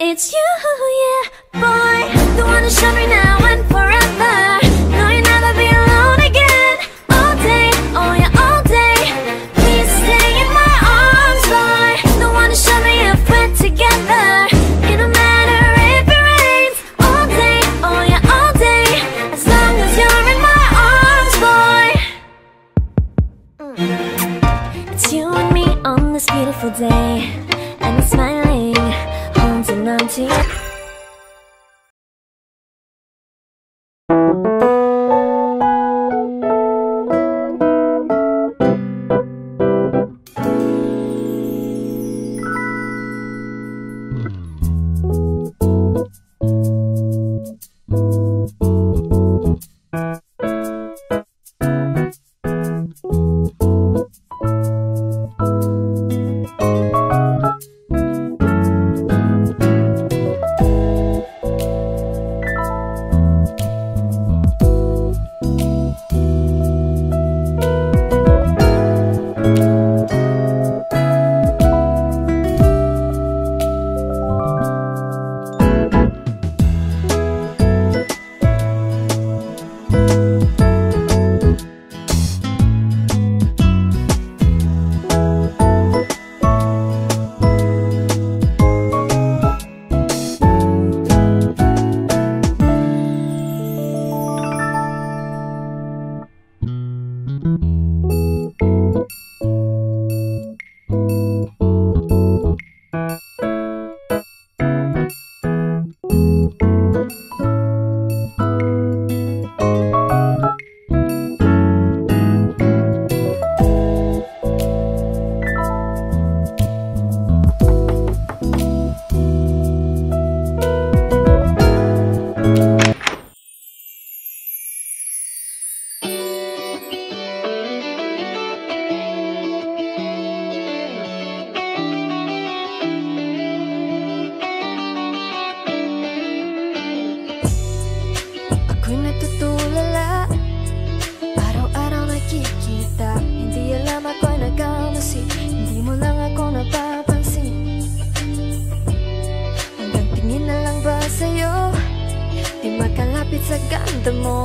It's you, yeah, boy. The one who show me now and forever. No, you'll never be alone again. All day, oh yeah, all day. Please stay in my arms, boy. The one to show me if we're together. It don't matter if it rains. All day, oh yeah, all day. As long as you're in my arms, boy. Mm. It's you and me on this beautiful day,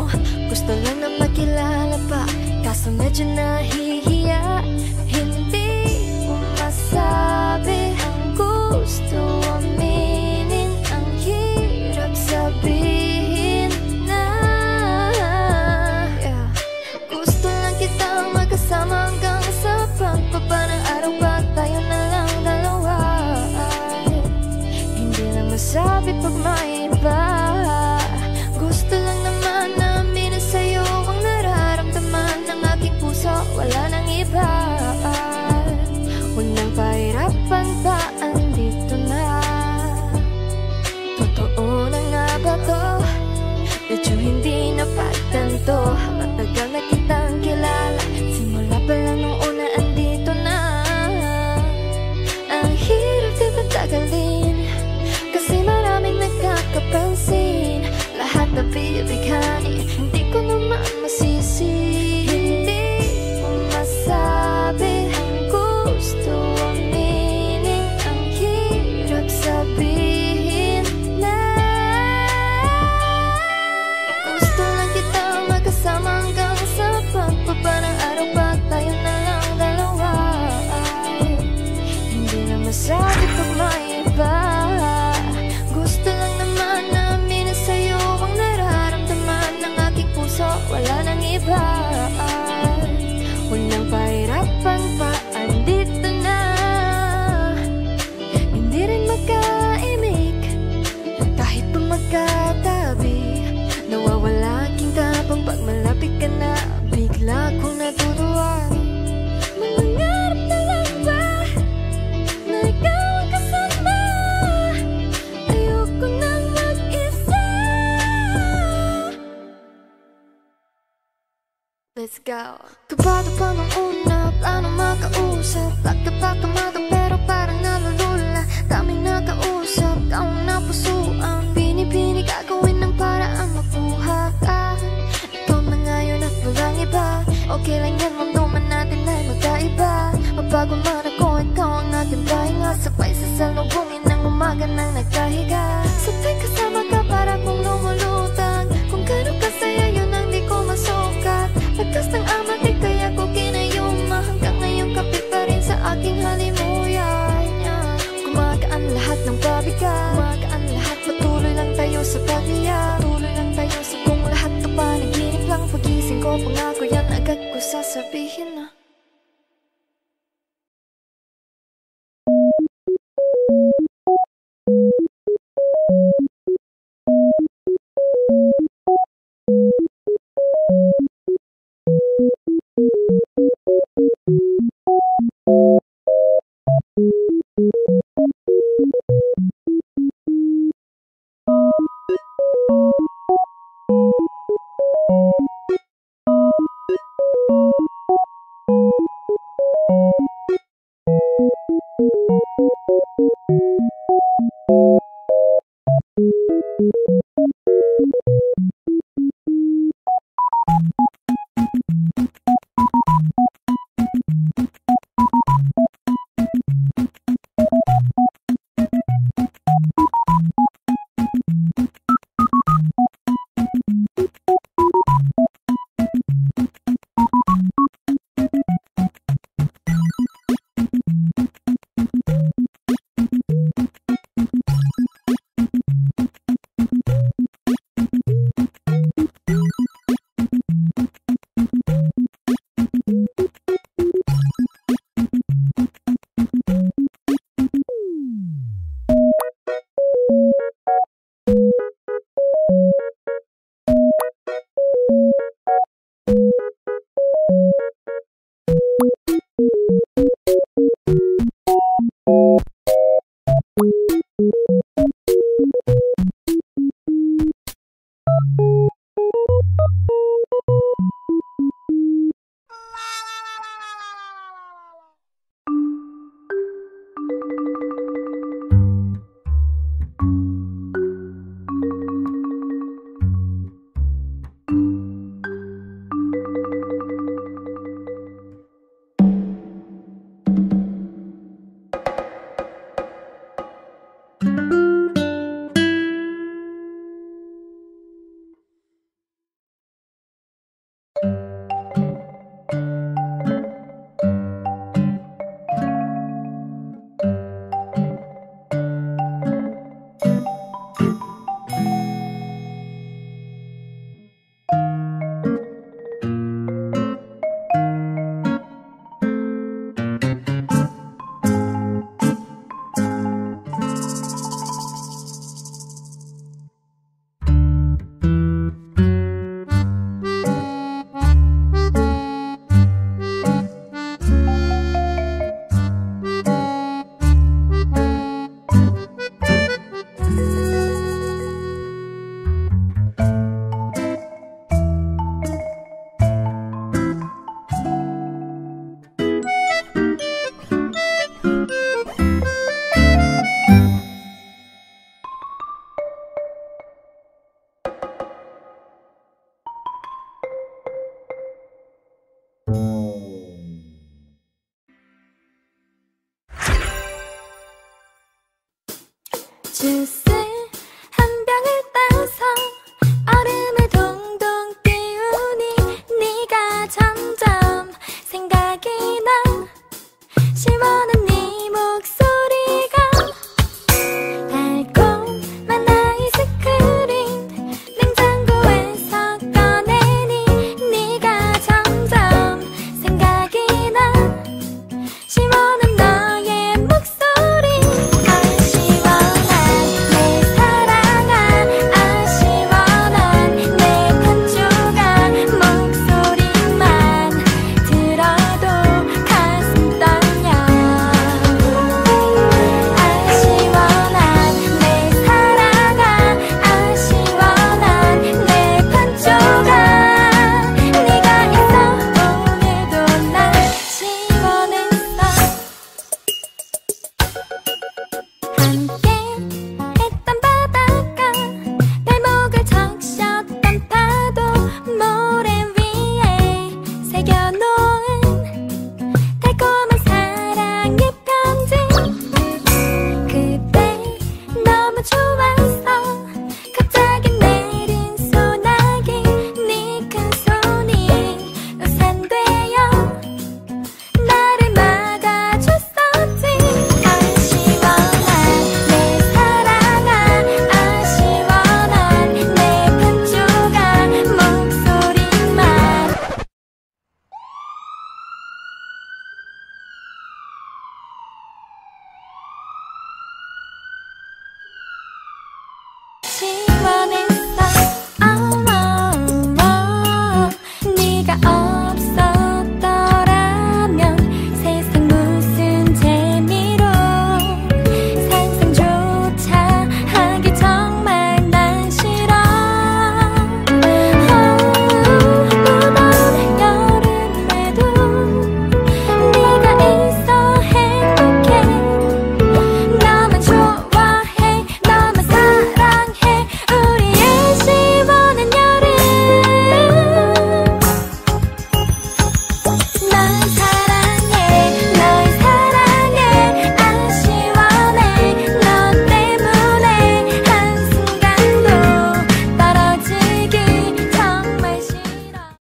mo Gusto lang na makilala pa Kaso medyo nahihiya. Hindi nang pahirapan pa, andito na? Totoo na nga ba to? Medyo hindi napagtanto. Matagal na kitang kilala. Simula pa lang nung una andito na. Ang hirap di patagalin Kasi maraming nagkakapansin. Lahat na bibighani Let's go. Kabado pa nung una Plano makausap Bakit pa kamado Sabihin na.